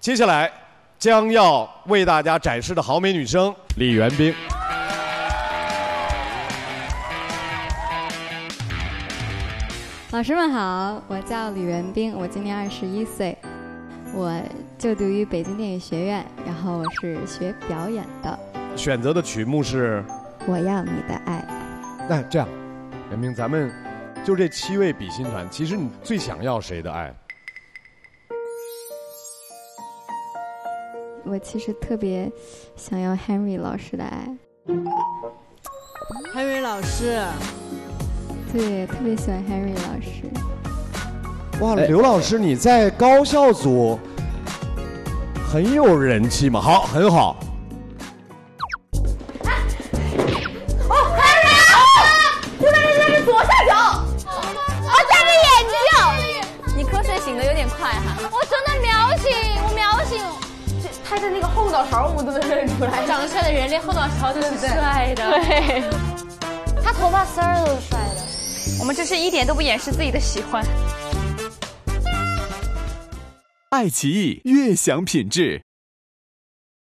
接下来将要为大家展示的好美女生李元冰。老师们好，我叫李元冰，我今年二十一岁，我就读于北京电影学院，然后我是学表演的。选择的曲目是《我要你的爱》。那这样，元冰，咱们就这七位比心团，其实你最想要谁的爱？我其实特别想要 Henry 老师的爱。Henry 老师。对，特别喜欢 Henry 老师。哇，刘老师，你在高校组很有人气嘛？好，很好。脑勺我都能认出来，长得帅的人连后脑勺都是帅的。对，他头发丝儿都是帅的。我们这是一点都不掩饰自己的喜欢。爱奇艺悦享品质。